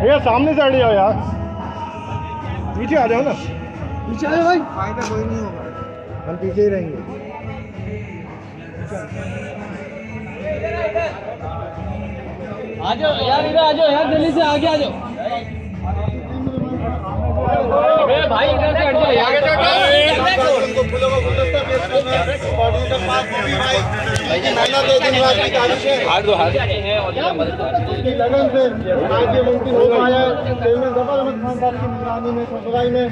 भैया सामने से हट जाओ यार। पीछे आ जाओ ना। पीछे आ जाओ भाई। फ़ायदा कोई नहीं होगा। हम पीछे ही रहेंगे। आ जाओ यार इधर आ जाओ यार जल्दी से आगे आ जाओ। भाई इधर से हट जाओ यार। हाथ दो की लगन से आज ये मुमकिन हो पाया है चेयरमैन ज़फ़र अहमद खान साहब की निगरानी में सफ़ाई में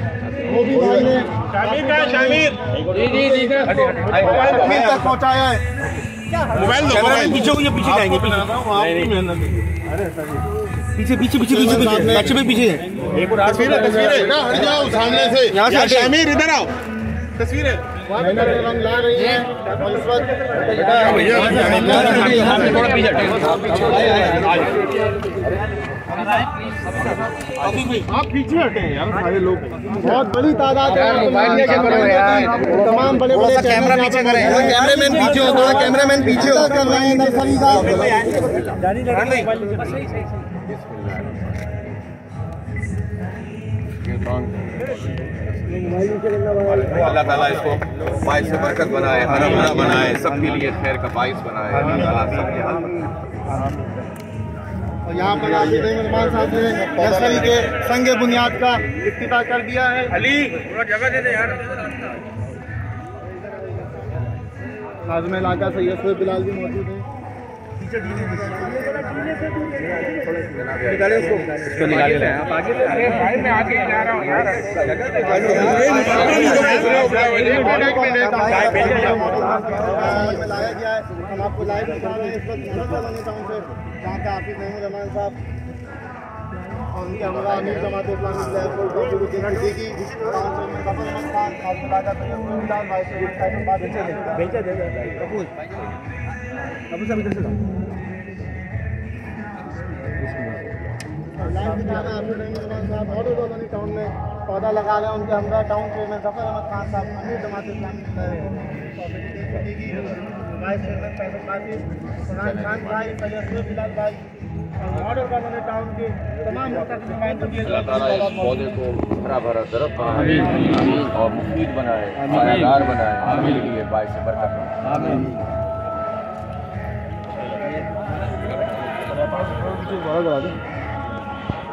मोदी भाई ने शामिर का शामिर जी जी जी मोबाइल तक पहुँचाया है मोबाइल। दो मोबाइल पीछे को ये पीछे। जाएँगे पीछे पीछे पीछे पीछे पीछे। भी पीछे तस्वीरें तस्वीरें हट जाओ सामने से यहाँ से। शामिर इधर आओ। तस्वीरें। रंग ला रही है और इस वक्त थोड़ा पीछे आप पीछे हटे यार सारे लोग। बहुत बड़ी तादाद है। तमाम बड़े बड़े कैमरा पीछे करें। कैमरामैन पीछे हो थोड़ा कैमरामैन पीछे हो। कर रहे हैं अल्लाह ताला इसको बाइस से बरकत बनाए हरा भरा बनाए सबके लिए खैर का बाइस बनाए अल्लाह ताला सबके हाल और यहाँ पर रहमान साहब ने नर्सरी के संग बुनियाद का इफ्तिताह कर दिया है। अली जगह दे दे यार। नाजम इलाका सैयद बिलाल भी मौजूद है। लाया गया है हम आपको लाइव दिखा रहे हैं इस वक्त टाउन से जहाँ का हाफिज महमूद रहमान साहब उनके हमरा अमीर जमात इस्लामी जयपुर को गुरु की नदी की पाँच सौ में कफर खान खास लागा सैयद भाई से फैसलाबाद दे बेचे दे कपूर अबू साहब इधर से हैं टाउन में पौधा लगा रहे हैं उनके हमरा टाउन से में ज़फ़र अहमद खान साहब अमीर जमात इस्लामी वाइस चेयरमैन फैसल कासिम फरहान खान भाई सैयद बिलाल भाई और टाउन के तमाम पौधे को हरा भरा दरख्त बनाए और मुफीद बनाए सायादार बनाए लिए बाइस से बरकत बड़ा